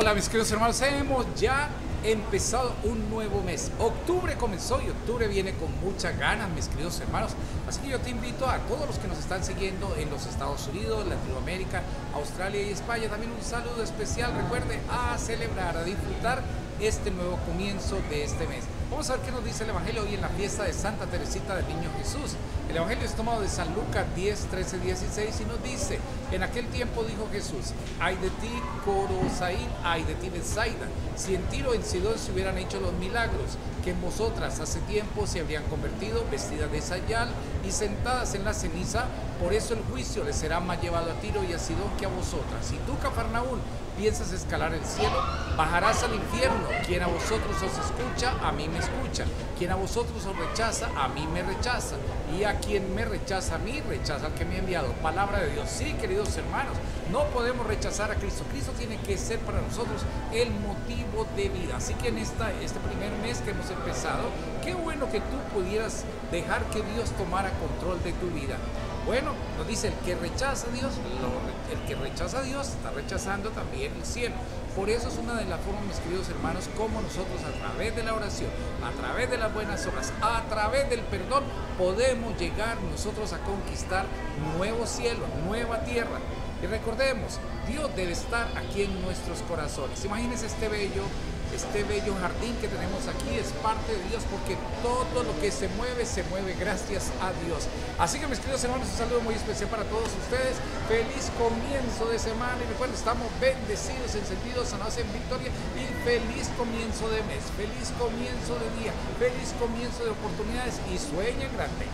Hola mis queridos hermanos, hemos ya empezado un nuevo mes. Octubre comenzó y octubre viene con muchas ganas, mis queridos hermanos. Así que yo te invito a todos los que nos están siguiendo en los Estados Unidos, Latinoamérica, Australia y España, también un saludo especial. Recuerde a celebrar, a disfrutar este nuevo comienzo de este mes. Vamos a ver qué nos dice el Evangelio hoy en la fiesta de Santa Teresita del Niño Jesús. El Evangelio es tomado de San Lucas 10, 13, 16 y nos dice, en aquel tiempo dijo Jesús, ay de ti Corosaín, ay de ti Bethsaida, si en Tiro en Sidón se hubieran hecho los milagros que en vosotras hace tiempo se habrían convertido vestidas de sayal y sentadas en la ceniza, por eso el juicio les será más llevado a Tiro y a Sidón que a vosotras. Si tú, Cafarnaún, piensas escalar el cielo, bajarás al infierno. Quien a vosotros os escucha, a mí me escucha. Quien a vosotros os rechaza, a mí me rechaza. Y a quien me rechaza a mí, rechaza al que me ha enviado. Palabra de Dios. Sí, queridos hermanos, no podemos rechazar a Cristo. Cristo tiene que ser para nosotros el motivo de vida. Así que en este primer mes que hemos empezado, qué bueno que tú pudieras dejar que Dios tomara control de tu vida. Bueno, nos dice el que rechaza a Dios, el que rechaza a Dios está rechazando también el cielo. Por eso es una de las formas, mis queridos hermanos, como nosotros a través de la oración, a través de las buenas obras, a través del perdón, podemos llegar nosotros a conquistar nuevo cielo, nueva tierra. Y recordemos, Dios debe estar aquí en nuestros corazones. Imagínense este bello este bello jardín que tenemos aquí es parte de Dios porque todo lo que se mueve, se mueve gracias a Dios. Así que mis queridos hermanos, un saludo muy especial para todos ustedes. Feliz comienzo de semana y recuerden, estamos bendecidos en sentido sanados en victoria y feliz comienzo de mes, feliz comienzo de día, feliz comienzo de oportunidades y sueñen grande.